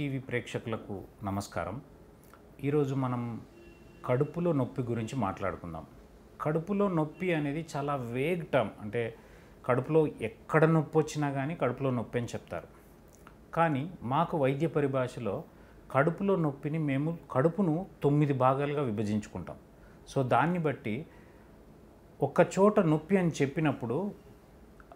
ETV ప్రేక్షకులకు నమస్కారం. ఈరోజు మనం కడుపులో నొప్పి గురించి మాట్లాడుకుందాం. కడుపులో నొప్పి అనేది చాలా వేగ్ టర్మ్. అంటే కడుపులో ఎక్కడ నొప్పి వచ్చినా కానీ కడుపులో నొప్పి అని చెప్తారు. కానీ మాకు వైద్య పరిభాషలో కడుపులో నొప్పిని మేము కడుపును తొమ్మిది భాగాలుగా విభజించుకుంటాం. సో దాన్ని బట్టి ఒక చోట నొప్పి అని చెప్పినప్పుడు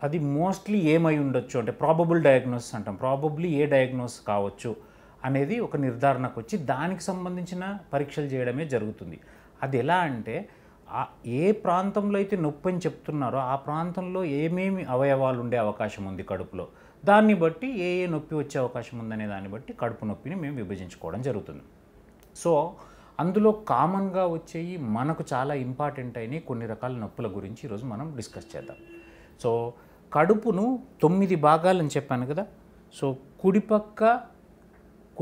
అది మోస్ట్లీ ఏమై ఉండొచ్చు అంటే ప్రాబబుల్ డయాగ్నోసిస్ అంటాం. ప్రాబబ్లీ ఏ డయాగ్నోస్ కావచ్చు? అనేది ఒక నిర్ధారణకు వచ్చి దానికి సంబంధించిన పరీక్షలు చేయడమే జరుగుతుంది. అది ఎలా అంటే ఏ ప్రాంతంలో అయితే నొప్పి అని చెప్తున్నారో ఆ ప్రాంతంలో ఏమేమి అవయవాలు ఉండే అవకాశం ఉంది కడుపులో? దాన్ని బట్టి ఏ ఏ నొప్పి వచ్చే అవకాశం ఉందనే దాన్ని బట్టి కడుపు నొప్పిని మేము విభజించుకోవడం జరుగుతుంది. సో అందులో కామన్గా వచ్చేవి మనకు చాలా ఇంపార్టెంట్ అయిన కొన్ని రకాల నొప్పుల గురించి ఈరోజు మనం డిస్కస్ చేద్దాం. సో కడుపును తొమ్మిది భాగాలని చెప్పాను కదా? సో కుడిపక్క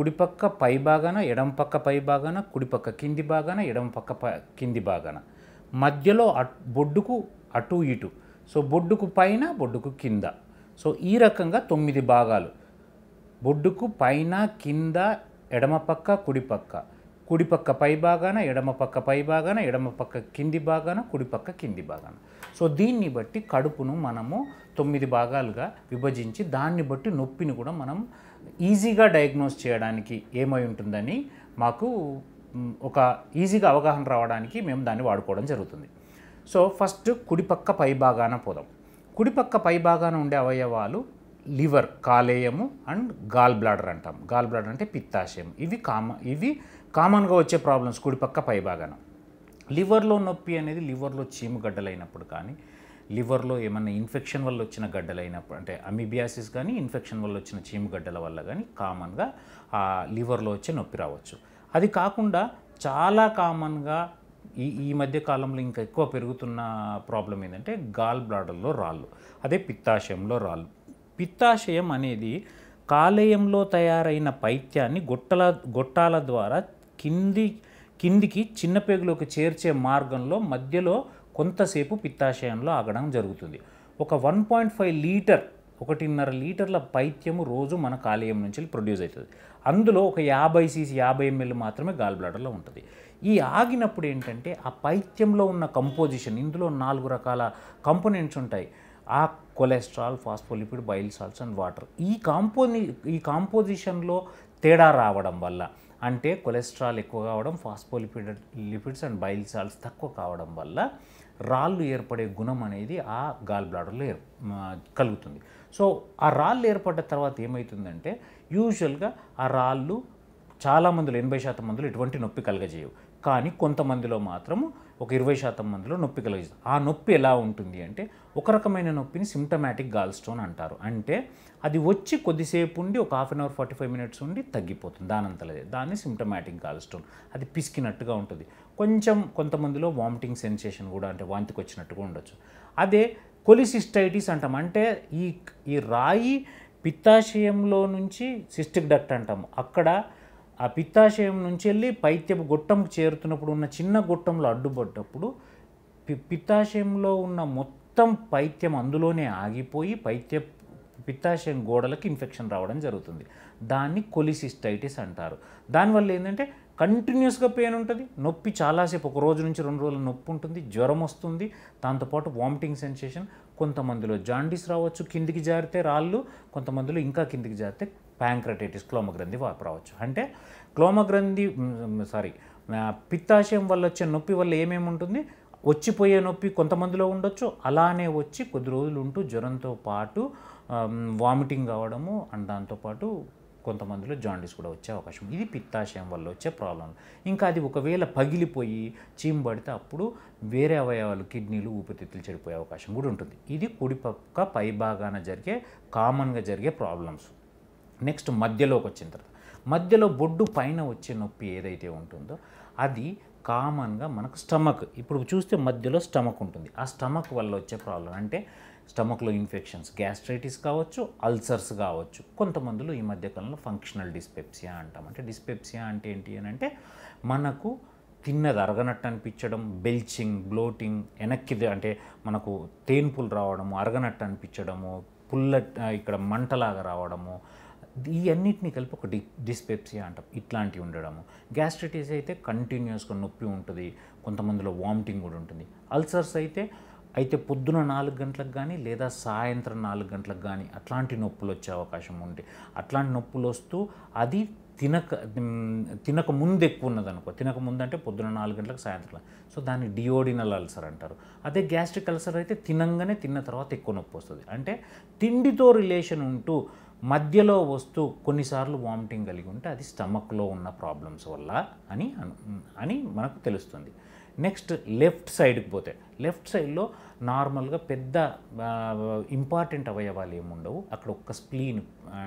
కుడిపక్క పై భాగాన ఎడమ పక్క పై భాగాన కుడిపక్క కింది భాగాన ఎడమ పక్క ప కింది భాగాన. మధ్యలో అట్ బొడ్డుకు అటు ఇటు. సో బొడ్డుకు పైన బొడ్డుకు కింద. సో ఈ రకంగా తొమ్మిది భాగాలు. బొడ్డుకు పైన కింద ఎడమ పక్క కుడిపక్క కుడిపక్క పై భాగాన ఎడమ పక్క పై భాగాన ఎడమ పక్క కింది భాగాన కుడిపక్క కింది భాగాన. సో దీన్ని బట్టి కడుపును మనము తొమ్మిది భాగాలుగా విభజించి దాన్ని బట్టి నొప్పిని కూడా మనం ఈజీగా డయాగ్నోస్ చేయడానికి ఏమై ఉంటుందని మాకు ఒక ఈజీగా అవగాహన రావడానికి మేము దాన్ని వాడుకోవడం జరుగుతుంది. సో ఫస్ట్ కుడిపక్క పై భాగాన పోదాం. కుడిపక్క పై భాగాన ఉండే అవయవాలు లివర్ కాలేయము అండ్ గాల్ బ్లాడర్ అంటాం. గాల్ బ్లాడర్ అంటే పిత్తాశయం. ఇవి కామ ఇవి కామన్గా వచ్చే ప్రాబ్లమ్స్ కుడిపక్క పై భాగాన. లివర్లో నొప్పి అనేది లివర్లో చీము గడ్డలైనప్పుడు కానీ లివర్లో ఏమైనా ఇన్ఫెక్షన్ వల్ల వచ్చిన గడ్డలైనప్పుడు అంటే అమీబియాసిస్ కానీ ఇన్ఫెక్షన్ వల్ల వచ్చిన చీము గడ్డల వల్ల కానీ కామన్గా ఆ లివర్లో వచ్చే నొప్పి రావచ్చు. అది కాకుండా చాలా కామన్గా ఈ ఈ మధ్య కాలంలో ఇంకా ఎక్కువ పెరుగుతున్న ప్రాబ్లం ఏంటంటే గాల్ బ్లాడర్లో రాళ్ళు అదే పిత్తాశయంలో రాళ్ళు. పిత్తాశయం అనేది కాలేయంలో తయారైన పైత్యాన్ని గొట్టల గొట్టాల ద్వారా కింది కిందికి చిన్న పేగులోకి చేర్చే మార్గంలో మధ్యలో కొంతసేపు పిత్తాశయంలో ఆగడం జరుగుతుంది. ఒక వన్ పాయింట్ ఫైవ్ లీటర్ ఒకటిన్నర లీటర్ల పైత్యము రోజు మన కాలేయం నుంచి ప్రొడ్యూస్ అవుతుంది. అందులో ఒక యాభై సీసీ యాభై ఎంఎల్ మాత్రమే గాల్ బ్లాడర్లో ఉంటుంది. ఈ ఆగినప్పుడు ఏంటంటే ఆ పైత్యంలో ఉన్న కంపోజిషన్ ఇందులో నాలుగు రకాల కంపోనెంట్స్ ఉంటాయి. ఆ cholesterol phospholipid bile salts and water. ఈ కాంపోని ఈ కాంపోజిషన్లో తేడా రావడం వల్ల అంటే కొలెస్ట్రాల్ ఎక్కువ కావడం phospholipid lipids and bile salts తక్కువ కావడం వల్ల రాళ్ళు ఏర్పడే గుణం అనేది ఆ గాల్ బ్లాడర్లో ఏర్ కలుగుతుంది. సో ఆ రాళ్ళు ఏర్పడ్డ తర్వాత ఏమవుతుందంటే యూజువల్గా ఆ రాళ్ళు చాలా మందిలో ఎనభై శాతం మందిలో ఎటువంటి నొప్పి కలగజేయవు. కానీ కొంతమందిలో మాత్రము ఒక ఇరవై శాతం మందిలో నొప్పి కలిగిస్తుంది. ఆ నొప్పి ఎలా ఉంటుంది అంటే ఒక రకమైన నొప్పిని సిమ్టమాటిక్ గాల్ స్టోన్ అంటారు. అంటే అది వచ్చి కొద్దిసేపు ఉండి ఒక half an hour forty five minutes ఉండి తగ్గిపోతుంది. దానంతలదే దాన్ని సిమ్టమాటిక్ గాల్ స్టోన్ అది పిసికినట్టుగా ఉంటుంది. కొంచెం కొంతమందిలో వామిటింగ్ సెన్సేషన్ కూడా అంటే వాంతికి వచ్చినట్టుగా ఉండొచ్చు. అదే కొలిసిస్టైటిస్ అంటాం. అంటే ఈ ఈ రాయి పిత్తాశయంలో నుంచి సిస్టిక్ డక్ట్ అంటాము అక్కడ ఆ పిత్తాశయం నుంచి వెళ్ళి పైత్యపు గొట్టంకు చేరుతున్నప్పుడు ఉన్న చిన్న గొట్టంలో అడ్డుపడ్డప్పుడు పి పిత్తాశయంలో ఉన్న మొత్తం పైత్యం అందులోనే ఆగిపోయి పైత్య పిత్తాశయం గోడలకు ఇన్ఫెక్షన్ రావడం జరుగుతుంది. దాన్ని కొలిసిస్టైటిస్ అంటారు. దానివల్ల ఏంటంటే కంటిన్యూస్గా పెయిన్ ఉంటుంది నొప్పి చాలాసేపు ఒక రోజు నుంచి రెండు రోజులు నొప్పి ఉంటుంది జ్వరం వస్తుంది దాంతోపాటు వామిటింగ్ సెన్సేషన్ కొంతమందిలో జాండీస్ రావచ్చు కిందికి జారితే రాళ్ళు కొంతమందిలో ఇంకా కిందికి జారితే ప్యాంక్రటైటిస్ క్లోమగ్రంథి రావచ్చు. అంటే క్లోమగ్రంథి సారీ పిత్తాశయం వల్ల వచ్చే నొప్పి వల్ల ఏమేమి ఉంటుంది? వచ్చిపోయే నొప్పి కొంతమందిలో ఉండొచ్చు అలానే వచ్చి కొద్ది రోజులు ఉంటూ జ్వరంతో పాటు వామిటింగ్ కావడము అండ్ దాంతోపాటు కొంతమందిలో జాండీస్ కూడా వచ్చే అవకాశం ఇది పిత్తాశయం వల్ల వచ్చే ప్రాబ్లం ఇంకా అది ఒకవేళ పగిలిపోయి చీమబడితే అప్పుడు వేరే అవయవాలు కిడ్నీలు ఊపిరితిత్తులు చెడిపోయే అవకాశం కూడా ఉంటుంది. ఇది కుడిపక్క పై భాగాన జరిగే కామన్గా జరిగే ప్రాబ్లమ్స్ నెక్స్ట్ మధ్యలోకి వచ్చిన తర్వాత. మధ్యలో బొడ్డు పైన వచ్చే నొప్పి ఏదైతే ఉంటుందో అది కామన్గా మనకు స్టమక్ ఇప్పుడు చూస్తే మధ్యలో స్టమక్ ఉంటుంది. ఆ స్టమక్ వల్ల వచ్చే ప్రాబ్లం అంటే స్టమక్లో ఇన్ఫెక్షన్స్ గ్యాస్ట్రైటిస్ కావచ్చు అల్సర్స్ కావచ్చు. కొంతమందిలో ఈ మధ్యకాలంలో ఫంక్షనల్ డిస్పెప్సియా అంటాం. అంటే డిస్పెప్సియా అంటే ఏంటి అని అంటే మనకు తిన్నది అరగనట్టు అనిపించడం బెల్చింగ్ బ్లోటింగ్ వెనక్కి అంటే మనకు తేన్పులు రావడము అరగనట్టు అనిపించడము పుల్ల ఇక్కడ మంటలాగా రావడము. ఈ కలిపి ఒక డి డిస్పెప్సియా అంటాం. ఇట్లాంటివి ఉండడము. గ్యాస్ట్రైటిస్ అయితే కంటిన్యూస్గా నొప్పి ఉంటుంది. కొంతమందిలో వామిటింగ్ కూడా ఉంటుంది. అల్సర్స్ అయితే అయితే పొద్దున నాలుగు గంటలకు కానీ లేదా సాయంత్రం నాలుగు గంటలకు కానీ అట్లాంటి నొప్పులు వచ్చే అవకాశం ఉంది. అట్లాంటి నొప్పులు వస్తూ అది తినక తినక ముందు ఎక్కువ ఉన్నది అనుకో. తినక ముందు అంటే పొద్దున నాలుగు గంటలకు సాయంత్రం సో దాన్ని డియోడినల్ అల్సర్ అంటారు. అదే గ్యాస్ట్రిక్ అల్సర్ అయితే తినంగానే తిన్న తర్వాత ఎక్కువ నొప్పి వస్తుంది. అంటే తిండితో రిలేషన్ ఉంటూ మధ్యలో వస్తూ కొన్నిసార్లు వామిటింగ్ కలిగి ఉంటే అది స్టమక్లో ఉన్న ప్రాబ్లమ్స్ వల్ల అని అని మనకు తెలుస్తుంది. నెక్స్ట్ లెఫ్ట్ సైడ్కి పోతే లెఫ్ట్ సైడ్లో నార్మల్గా పెద్ద ఇంపార్టెంట్ అవయవాలు ఏముండవు. అక్కడ ఒక్క స్ప్లీన్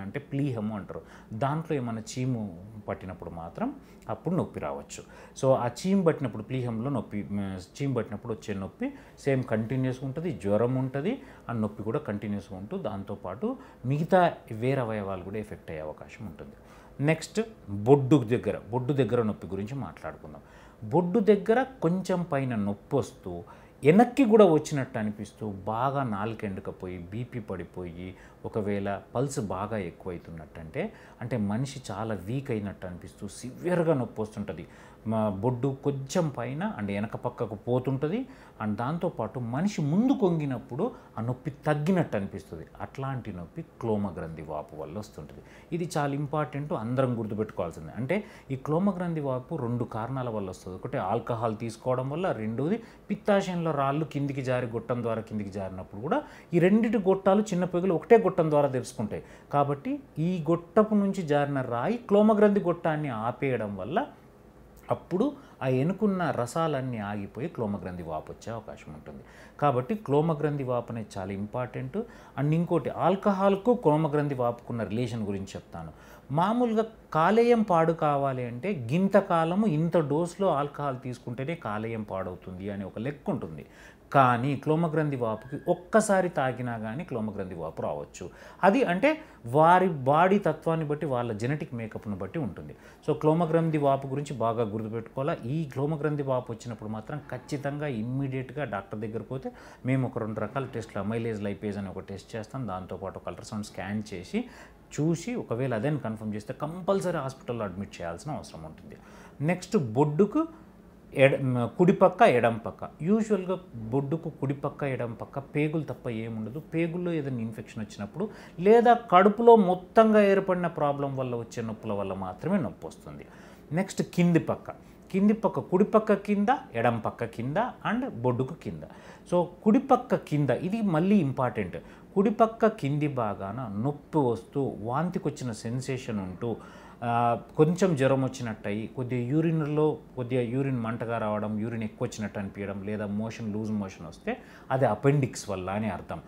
అంటే ప్లీహము అంటారు. దాంట్లో ఏమైనా చీము పట్టినప్పుడు మాత్రం అప్పుడు నొప్పి రావచ్చు. సో ఆ చీమ్ పట్టినప్పుడు ప్లీహంలో నొప్పి చీమ్ పట్టినప్పుడు వచ్చే నొప్పి సేమ్ కంటిన్యూస్గా ఉంటుంది జ్వరం ఉంటుంది ఆ నొప్పి కూడా కంటిన్యూస్గా ఉంటూ దాంతోపాటు మిగతా వేరే అవయవాలు కూడా ఎఫెక్ట్ అయ్యే అవకాశం ఉంటుంది. నెక్స్ట్ బొడ్డు దగ్గర బొడ్డు దగ్గర నొప్పి గురించి మాట్లాడుకుందాం. బొడ్డు దగ్గర కొంచెం పైన నొప్పి వస్తూ వెనక్కి కూడా వచ్చినట్టు అనిపిస్తూ బాగా నాలుకెండుకపోయి బీపీ పడిపోయి ఒకవేళ పల్స్ బాగా ఎక్కువైతున్నట్టు అంటే అంటే మనిషి చాలా వీక్ అయినట్టు అనిపిస్తూ సివియర్గా నొప్పి వస్తుంటుంది. బొడ్డు కొంచెం పైన అండ్ వెనక పక్కకు పోతుంటుంది. అండ్ దాంతోపాటు మనిషి ముందు కొంగినప్పుడు ఆ నొప్పి తగ్గినట్టు అనిపిస్తుంది. అట్లాంటి నొప్పి క్లోమగ్రంథి వాపు వల్ల వస్తుంటుంది. ఇది చాలా ఇంపార్టెంట్ అందరం గుర్తుపెట్టుకోవాల్సింది. అంటే ఈ క్లోమగ్రంథి వాపు రెండు కారణాల వల్ల వస్తుంది. ఒకటి ఆల్కహాల్ తీసుకోవడం వల్ల రెండోది పిత్తాశయంలో రాళ్ళు కిందికి జారి గొట్టం ద్వారా కిందికి జారినప్పుడు కూడా ఈ రెండిటి గొట్టాలు చిన్న పెగులు ఒకటే గొట్టం ద్వారా తెరుచుకుంటాయి. కాబట్టి ఈ గొట్టపు నుంచి జారిన రాయి క్లోమగ్రంథి గొట్టాన్ని ఆపేయడం వల్ల అప్పుడు ఆ ఎనుకున్న రసాలన్నీ ఆగిపోయి క్లోమగ్రంథి వాపు వచ్చే అవకాశం ఉంటుంది. కాబట్టి క్లోమగ్రంథి వాపు అనేది చాలా ఇంపార్టెంట్. అండ్ ఇంకోటి ఆల్కహాల్కు క్లోమగ్రంథి వాపుకున్న రిలేషన్ గురించి చెప్తాను. మామూలుగా కాలేయం పాడు కావాలి అంటే గింత కాలము ఇంత డోస్లో ఆల్కహాల్ తీసుకుంటేనే కాలేయం పాడవుతుంది అని ఒక లెక్క ఉంటుంది. కానీ క్లోమగ్రంథి వాపుకి ఒక్కసారి తాగినా కానీ క్లోమగ్రంథి వాపు రావచ్చు. అది అంటే వారి బాడీ తత్వాన్ని బట్టి వాళ్ళ జెనెటిక్ మేకప్ను బట్టి ఉంటుంది. సో క్లోమగ్రంథి వాపు గురించి బాగా గుర్తుపెట్టుకోవాలా? ఈ క్లోమగ్రంథి వాపు వచ్చినప్పుడు మాత్రం ఖచ్చితంగా ఇమ్మీడియట్గా డాక్టర్ దగ్గర పోతే మేము ఒక రెండు రకాల టెస్ట్లు అమైలేజ్ లైపేజ్ అని ఒక టెస్ట్ చేస్తాం. దాంతోపాటు ఒక అల్ట్రాసౌండ్ స్కాన్ చేసి చూసి ఒకవేళ అదే కన్ఫర్మ్ చేస్తే కంపల్సరీ హాస్పిటల్లో అడ్మిట్ చేయాల్సిన అవసరం ఉంటుంది. నెక్స్ట్ బొడ్డుకు ఎడ కుడిపక్క ఎడం పక్క. యూజువల్గా బొడ్డుకు కుడిపక్క ఎడం పక్క పేగులు తప్ప ఏముండదు. పేగుల్లో ఏదైనా ఇన్ఫెక్షన్ వచ్చినప్పుడు లేదా కడుపులో మొత్తంగా ఏర్పడిన ప్రాబ్లం వల్ల వచ్చే నొప్పుల వల్ల మాత్రమే నొప్పి వస్తుంది. నెక్స్ట్ కింది పక్క. కింది పక్క కుడిపక్క కింద ఎడం పక్క కింద అండ్ బొడ్డుకు కింద. సో కుడిపక్క కింద ఇది మళ్ళీ ఇంపార్టెంట్ కుడిపక్క కింది భాగాన నొప్పి వస్తూ వాంతికి వచ్చిన సెన్సేషన్ ఉంటూ కొంచెం జ్వరం వచ్చినట్టయి కొద్దిగా యూరిన్లో కొద్దిగా యూరిన్ మంటగా రావడం యూరిన్ ఎక్కువ వచ్చినట్టు అనిపించడం లేదా మోషన్ లూజ్ మోషన్ వస్తే అది అపెండిక్స్ వల్ల అని అర్థం.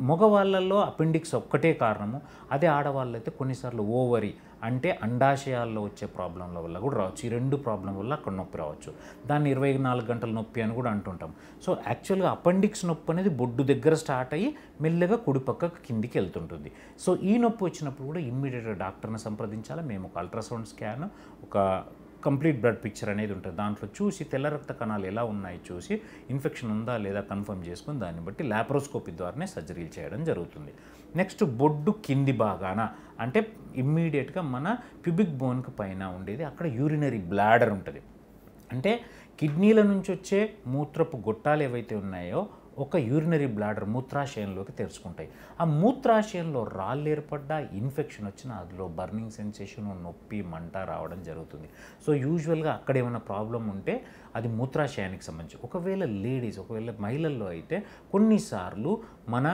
మగవాళ్ళల్లో అపెండిక్స్ ఒక్కటే కారణము. అదే ఆడవాళ్ళైతే కొన్నిసార్లు ఓవరీ అంటే అండాశయాల్లో వచ్చే ప్రాబ్లంల వల్ల కూడా రావచ్చు. ఈ రెండు ప్రాబ్లం వల్ల అక్కడ నొప్పి రావచ్చు. దాన్ని ఇరవై నాలుగు గంటల నొప్పి అని కూడా అంటుంటాం. సో యాక్చువల్గా అపెండిక్స్ నొప్పి అనేది బొడ్డు దగ్గర స్టార్ట్ అయ్యి మెల్లగా కుడి పక్కకు కిందికి వెళ్తుంటుంది. సో ఈ నొప్పి వచ్చినప్పుడు కూడా ఇమ్మీడియట్గా డాక్టర్ని సంప్రదించాలి. మేము ఒక అల్ట్రాసౌండ్ స్కాన్ ఒక కంప్లీట్ బ్లడ్ పిక్చర్ అనేది ఉంటుంది. దాంట్లో చూసి తెల్ల రక్త కణాలు ఎలా ఉన్నాయి చూసి ఇన్ఫెక్షన్ ఉందా లేదా కన్ఫర్మ్ చేసుకుని దాన్ని బట్టి ల్యాప్రోస్కోపీ ద్వారానే సర్జరీలు చేయడం జరుగుతుంది. నెక్స్ట్ బొడ్డు కింది భాగాన అంటే ఇమ్మీడియట్గా మన ప్యూబిక్ బోన్కి పైన ఉండేది అక్కడ యూరినరీ బ్లాడర్ ఉంటుంది. అంటే కిడ్నీల నుంచి వచ్చే మూత్రపు గొట్టాలు ఏవైతే ఉన్నాయో ఒక యూరినరీ బ్లాడర్ మూత్రాశయంలోకి తెరుచుకుంటాయి. ఆ మూత్రాశయంలో రాళ్ళు ఏర్పడ్డా ఇన్ఫెక్షన్ వచ్చినా అందులో బర్నింగ్ సెన్సేషన్ నొప్పి మంట రావడం జరుగుతుంది. సో యూజువల్గా అక్కడ ఏమైనా ప్రాబ్లం ఉంటే అది మూత్రాశయానికి సంబంధించి. ఒకవేళ లేడీస్ ఒకవేళ మహిళల్లో అయితే కొన్నిసార్లు మన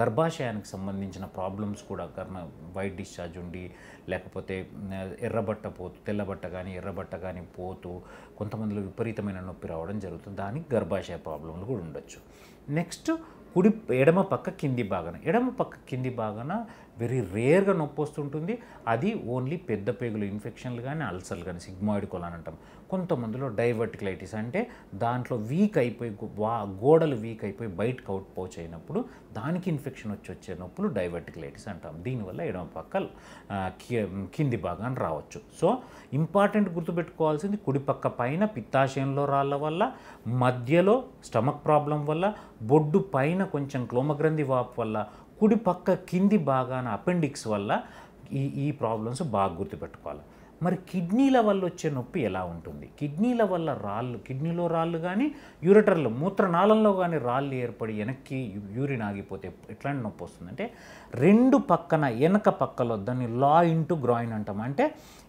గర్భాశయానికి సంబంధించిన ప్రాబ్లమ్స్ కూడా గర్భ వైట్ డిశ్చార్జ్ ఉండి లేకపోతే ఎర్రబట్ట పోతూ తెల్లబట్ట కానీ ఎర్రబట్ట కానీ పోతూ కొంతమందిలో విపరీతమైన నొప్పి రావడం జరుగుతుంది. దానికి గర్భాశయ ప్రాబ్లంలు కూడా ఉండొచ్చు. నెక్స్ట్ కుడి ఎడమ పక్క కింది భాగన. ఎడమ పక్క కింది భాగన వెరీ రేర్గా నొప్పి వస్తుంటుంది. అది ఓన్లీ పెద్ద పేగులు ఇన్ఫెక్షన్లు కానీ అల్సర్లు కానీ సిగ్మాయిడ్ కొలాన్ అంటాం. కొంతమందిలో డైవర్టిక్లైటిస్ అంటే దాంట్లో వీక్ అయిపోయి వా గోడలు వీక్ అయిపోయి బయటకు అవుట్ పోచ్ అయినప్పుడు దానికి ఇన్ఫెక్షన్ వచ్చి వచ్చే నొప్పులు డైవర్టిక్లైటిస్ అంటాం. దీనివల్ల ఎడమ పక్క కింది భాగాన్ని రావచ్చు. సో ఇంపార్టెంట్ గుర్తుపెట్టుకోవాల్సింది కుడిపక్క పైన పిత్తాశయంలో రాళ్ళ వల్ల మధ్యలో స్టమక్ ప్రాబ్లం వల్ల బొడ్డు పైన కొంచెం క్లోమగ్రంథి వాపు వల్ల కుడి పక్క కింది భాగాన అపెండిక్స్ వల్ల ఈ ఈ ప్రాబ్లమ్స్ బాగా గుర్తుపెట్టుకోవాలి. మరి కిడ్నీల వల్ల వచ్చే నొప్పి ఎలా ఉంటుంది? కిడ్నీల వల్ల రాళ్ళు కిడ్నీలో రాళ్ళు కానీ యూరిటర్లో మూత్రనాళంలో కానీ రాళ్ళు ఏర్పడి వెనక్కి యూరిన్ ఆగిపోతే ఎట్లాంటి నొప్పి వస్తుందంటే రెండు పక్కన వెనక పక్కలో దాన్ని లా ఇంటూ గ్రాయిన్ అంటాం. అంటే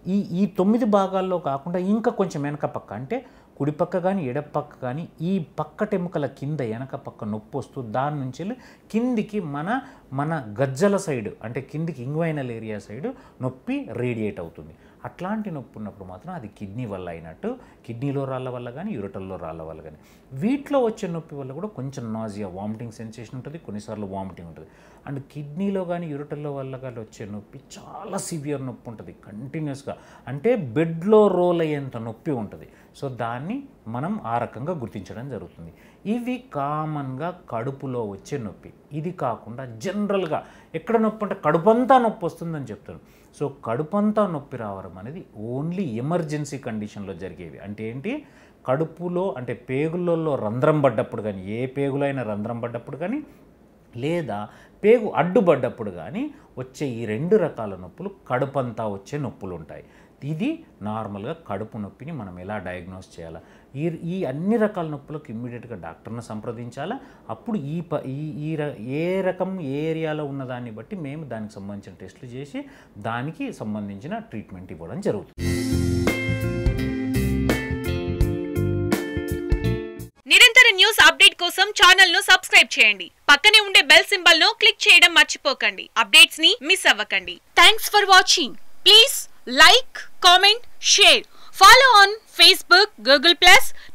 ఈ ఈ తొమ్మిది భాగాల్లో కాకుండా ఇంకా కొంచెం వెనక పక్క. అంటే కుడి పక్క కానీ ఎడపక్క కానీ ఈ పక్కటెముకల కింద వెనక పక్క నొప్పి వస్తూ దాని నుంచి కిందికి మన మన గజ్జల సైడ్ అంటే కిందికి ఇంగ్వైనల్ ఏరియా సైడ్ నొప్పి రేడియేట్ అవుతుంది. అట్లాంటి నొప్పి ఉన్నప్పుడు మాత్రం అది కిడ్నీ వల్ల అయినట్టు కిడ్నీలో రాళ్ళ వల్ల కానీ యూరిటల్లో రాళ్ళ వల్ల కానీ వీటిలో వచ్చే నొప్పి వల్ల కూడా కొంచెం నాజియా వామిటింగ్ సెన్సేషన్ ఉంటుంది కొన్నిసార్లు వామిటింగ్ ఉంటుంది. అండ్ కిడ్నీలో కానీ యూరిటల్లో వల్ల కానీ వచ్చే నొప్పి చాలా సివియర్ నొప్పి ఉంటుంది కంటిన్యూస్గా. అంటే బెడ్లో రోల్ అయ్యేంత నొప్పి ఉంటుంది. సో దాన్ని మనం ఆ రకంగా గుర్తించడం జరుగుతుంది. ఇవి కామన్గా కడుపులో వచ్చే నొప్పి. ఇది కాకుండా జనరల్గా ఎక్కడ నొప్పి అంటే కడుపంతా నొప్పి వస్తుందని చెప్తాను. సో కడుపంతా నొప్పి రావడం అనేది ఓన్లీ ఎమర్జెన్సీ కండిషన్లో జరిగేవి. అంటే ఏంటి? కడుపులో అంటే పేగులలో రంధ్రం పడ్డప్పుడు కానీ ఏ పేగులైనా రంధ్రం పడ్డప్పుడు కానీ లేదా పేగు అడ్డుపడ్డప్పుడు కానీ వచ్చే ఈ రెండు రకాల నొప్పులు కడుపంతా వచ్చే నొప్పులు ఉంటాయి ఇది నార్మల్గా కడుపు నొప్పిని మనం ఎలా డయాగ్నోస్ చేయాలా? ఈ ఈ అన్ని రకాల నొప్పులకు ఇమ్మీడియట్గా డాక్టర్ని సంప్రదించాలా? అప్పుడు ఈ ప ఈ ఈ ర- ఏ రకం ఏ ఏరియాలో ఉన్న దాన్ని బట్టి మేము దానికి సంబంధించిన టెస్టులు చేసి దానికి సంబంధించిన ట్రీట్మెంట్ ఇవ్వడం జరుగుతుంది. నిరంతర న్యూస్ అప్డేట్ కోసం ఛానల్ను సబ్స్క్రైబ్ చేయండి. పక్కనే ఉండే బెల్ సింబల్ను క్లిక్ చేయడం మర్చిపోకండి. అప్డేట్స్ని మిస్ అవ్వకండి. Thanks for watching please like comment share follow on Facebook, Google+,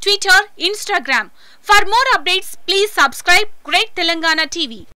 Twitter, Instagram. For more updates, please subscribe Great Telangana TV.